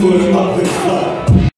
Full of the